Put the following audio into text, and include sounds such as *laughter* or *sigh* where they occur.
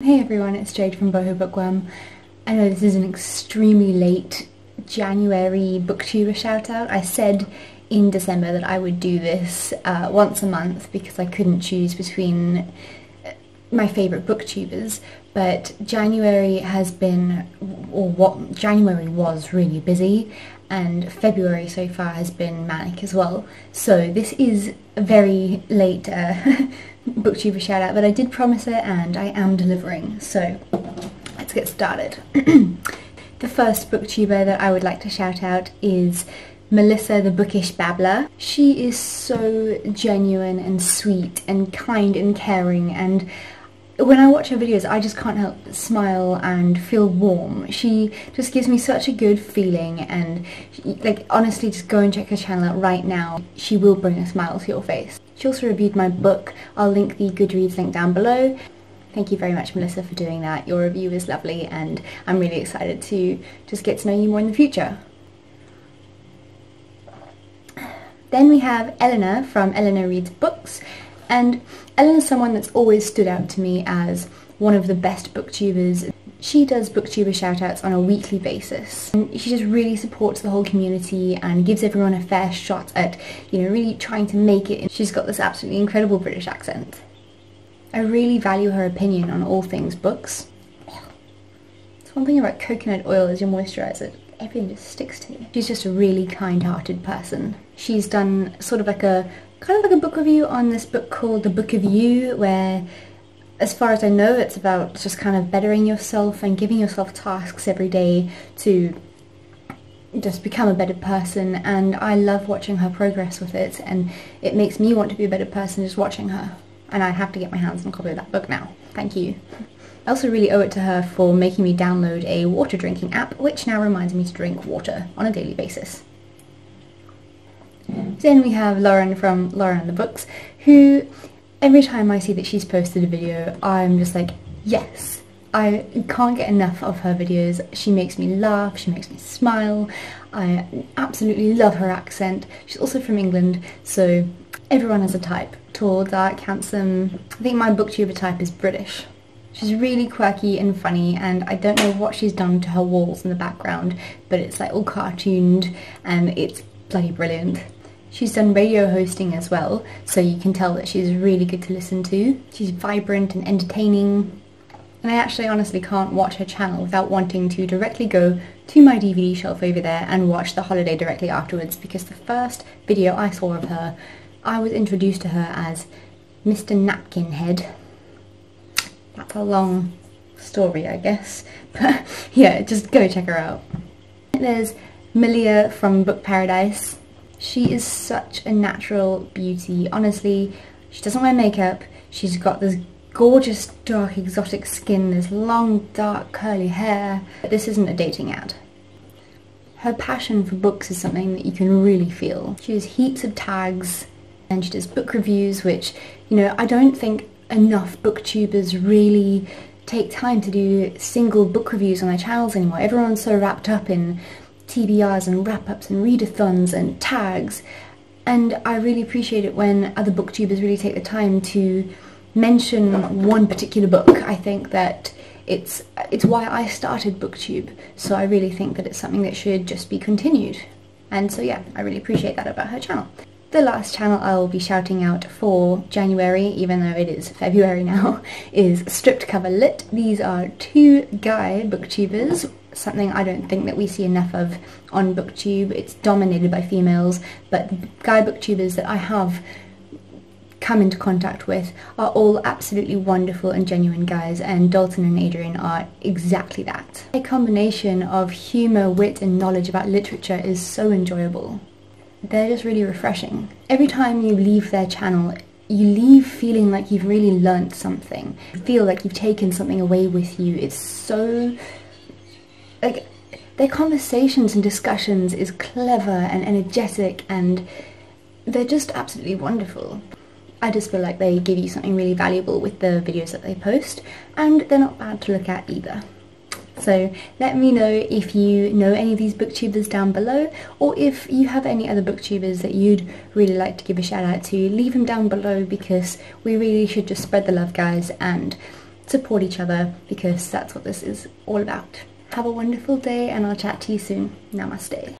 Hey everyone, it's Jade from Boho Bookworm. I know this is an extremely late January booktuber shout out. I said in December that I would do this uh, once a month because I couldn't choose between uh, my favourite booktubers, but January has been, or what January was really busy, and February so far has been manic as well. So this is a very late uh, *laughs* booktuber shout out, but I did promise it and I am delivering. So let's get started. *clears throat* the first booktuber that I would like to shout out is Melissa the Bookish Babbler. She is so genuine and sweet and kind and caring and when I watch her videos, I just can't help but smile and feel warm. She just gives me such a good feeling and like honestly just go and check her channel out right now. She will bring a smile to your face. She also reviewed my book. I'll link the Goodreads link down below. Thank you very much Melissa for doing that. Your review is lovely and I'm really excited to just get to know you more in the future. Then we have Elena from Elena Reads Books and Elena's someone that's always stood out to me as one of the best booktubers. She does booktuber shoutouts on a weekly basis. And she just really supports the whole community and gives everyone a fair shot at, you know, really trying to make it. She's got this absolutely incredible British accent. I really value her opinion on all things books. It's one thing about coconut oil as your moisturiser, everything just sticks to you. She's just a really kind-hearted person. She's done sort of like a kind of like a book review on this book called The Book of You, where, as far as I know, it's about just kind of bettering yourself and giving yourself tasks every day to just become a better person. And I love watching her progress with it, and it makes me want to be a better person just watching her. And I have to get my hands on a copy of that book now. Thank you. I also really owe it to her for making me download a water drinking app, which now reminds me to drink water on a daily basis. Then we have Lauren from Lauren and the Books, who every time I see that she's posted a video, I'm just like, yes. I can't get enough of her videos. She makes me laugh, she makes me smile. I absolutely love her accent. She's also from England, so everyone has a type. Tall, dark, handsome. I think my booktuber type is British. She's really quirky and funny and I don't know what she's done to her walls in the background, but it's like all cartooned and it's bloody brilliant. She's done radio hosting as well, so you can tell that she's really good to listen to. She's vibrant and entertaining. And I actually honestly can't watch her channel without wanting to directly go to my DVD shelf over there and watch The Holiday directly afterwards because the first video I saw of her, I was introduced to her as Mr. Napkin Head. That's a long story, I guess. *laughs* But yeah, just go check her out. There's Malia from Book Paradise. She is such a natural beauty. Honestly, she doesn't wear makeup. She's got this gorgeous dark exotic skin, this long dark curly hair. But This isn't a dating ad. Her passion for books is something that you can really feel. She has heaps of tags and she does book reviews which, you know, I don't think enough booktubers really take time to do single book reviews on their channels anymore. Everyone's so wrapped up in TBRs and wrap-ups and readathons and tags and I really appreciate it when other booktubers really take the time to mention one particular book. I think that it's it's why I started booktube so I really think that it's something that should just be continued and so yeah I really appreciate that about her channel. The last channel I will be shouting out for January, even though it is February now, *laughs* is Stripped Cover Lit. These are two guy booktubers something I don't think that we see enough of on booktube. It's dominated by females, but the guy booktubers that I have come into contact with are all absolutely wonderful and genuine guys and Dalton and Adrian are exactly that. A combination of humour, wit and knowledge about literature is so enjoyable. They're just really refreshing. Every time you leave their channel you leave feeling like you've really learnt something. You feel like you've taken something away with you. It's so like their conversations and discussions is clever and energetic and they're just absolutely wonderful. I just feel like they give you something really valuable with the videos that they post and they're not bad to look at either. So let me know if you know any of these booktubers down below or if you have any other booktubers that you'd really like to give a shout out to, leave them down below because we really should just spread the love guys and support each other because that's what this is all about. Have a wonderful day and I'll chat to you soon. Namaste.